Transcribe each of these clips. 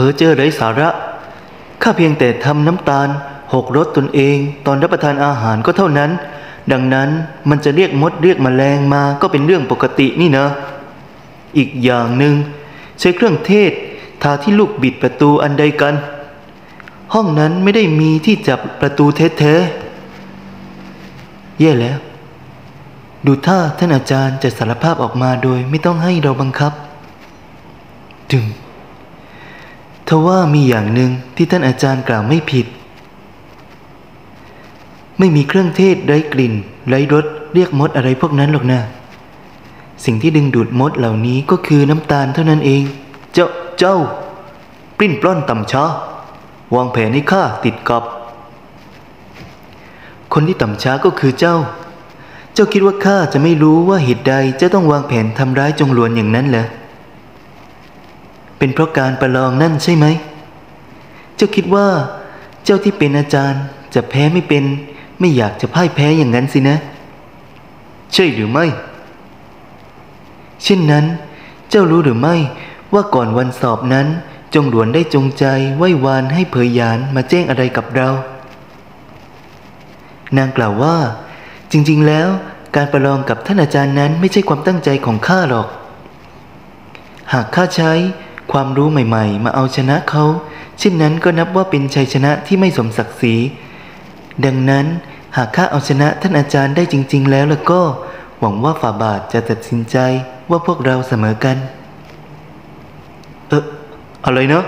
พ้อเจอไร้สาระ ข้าเพียงแต่ทำน้ำตาล หกรสตนเอง ตอนรับประทานอาหารก็เท่านั้น ดังนั้นมันจะเรียกมดเรียกมแมลงมาก็เป็นเรื่องปกตินี่นะ อีกอย่างหนึ่งใช้เครื่องเทศทาที่ลูกบิดประตูอันใดกัน ห้องนั้นไม่ได้มีที่จับประตูแท้ๆแย่แล้ว ดูท่าท่านอาจารย์จะสารภาพออกมาโดยไม่ต้องให้เราบังคับจึง ทว่ามีอย่างหนึ่งที่ท่านอาจารย์กล่าวไม่ผิด ไม่มีเครื่องเทศไร้กลิ่น ไร้รสเรียกมดอะไรพวกนั้นหรอกนะสิ่งที่ดึงดูดมดเหล่านี้ก็คือน้ำตาลเท่านั้นเอง เจ้าเจ้า ปลิ้นปล้อนต่ำช้าวางแผนให้ข้าติดกับ คนที่ต่ำช้าก็คือเจ้า เจ้าคิดว่าข้าจะไม่รู้ว่าเหตุใดจะต้องวางแผนทำร้ายจงหลวนอย่างนั้นเหรอ เป็นเพราะการประลองนั่นใช่ไหม เจ้าคิดว่า เจ้าที่เป็นอาจารย์จะแพ้ไม่เป็น ไม่อยากจะพ่ายแพ้อย่างนั้นสินะ ใช่หรือไม่ เช่นนั้น เจ้ารู้หรือไม่ว่าก่อนวันสอบนั้น จงหลวนได้จงใจไหว้วานให้เผยยานมาแจ้งอะไรกับเรา นางกล่าวว่า จริง ๆ แล้วการประลองกับท่านอาจารย์นั้นไม่ใช่ความตั้งใจของข้าหรอก หากข้าใช้ ความรู้ใหม่ๆ มาเอาชนะเขาเช่นนั้นก็นับว่าเป็นชัยชนะที่ไม่สมศักดิ์ศรี ดังนั้นหากข้าเอาชนะท่านอาจารย์ได้จริง ๆ แล้วแล้วก็ หวังว่าฝ่าบาทจะตัดสินใจว่าพวกเราเสมอกัน เอออะไรเนาะ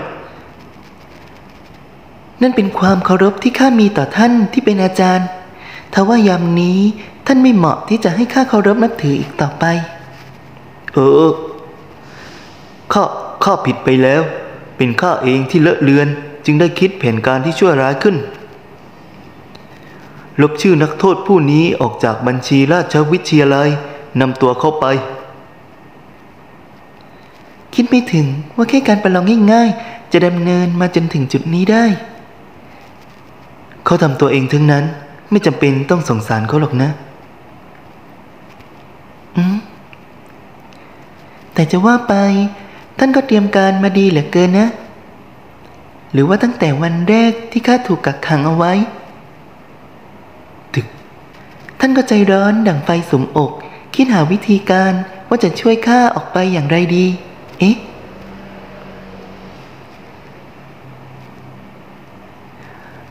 นั่นเป็นความเคารพที่ข้ามีต่อท่านที่เป็นอาจารย์ทว่ายามนี้ท่านไม่เหมาะที่จะให้ข้าเคารพนับถืออีกต่อไป เออข้า ข้าผิดไปแล้ว เป็นข้าเองที่เลอะเลือน จึงได้คิดแผนการที่ชั่วร้ายขึ้น ลบชื่อนักโทษผู้นี้ออกจากบัญชีราชวิทยาลัยนำตัวเข้าไป คิดไม่ถึงว่าแค่การประลองง่ายๆ จะดำเนินมาจนถึงจุดนี้ได้ เขาทำตัวเองทั้งนั้นไม่จำเป็นต้องสงสารเขาหรอกนะ อืมแต่จะว่าไป ท่านก็เตรียมการมาดีเหลือเกินนะ หรือว่าตั้งแต่วันแรกที่ข้าถูกกักขังเอาไว้ ตึก ท่านก็ใจร้อนดั่งไฟสมอก คิดหาวิธีการว่าจะช่วยข้าออกไปอย่างไรดี เอ๊ะ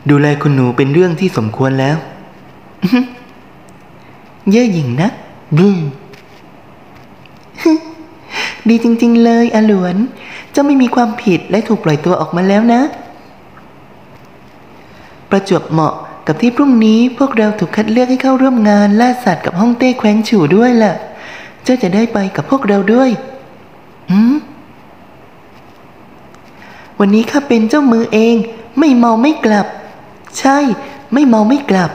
ดูแลคุณหนูเป็นเรื่องที่สมควรแล้ว เย่อหยิ่งนะบึ้ง ดีจริง ๆ เลยอหลวน เจ้าไม่มีความผิดและถูกปล่อยตัวออกมาแล้วนะ ประจวบเหมาะกับที่พรุ่งนี้พวกเราถูกคัดเลือกให้เข้าร่วมงานล่าสัตว์กับฮ่องเต้แคว้นฉู่ด้วยล่ะ เจ้าจะได้ไปกับพวกเราด้วยหืมวันนี้ข้าเป็นเจ้ามือเอง ไม่เมาไม่กลับ ใช่ ไม่เมาไม่กลับ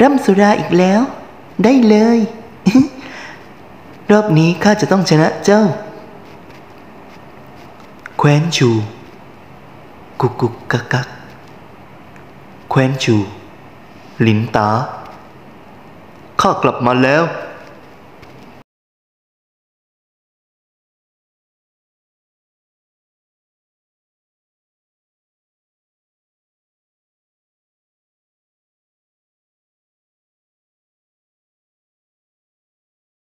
ร่ำสุราอีกแล้ว ได้เลย รอบนี้ข้าจะต้องชนะเจ้า ว้นชู กุกกุกกักกักแคว้นชู หลินตา ข้ากลับมาแล้ว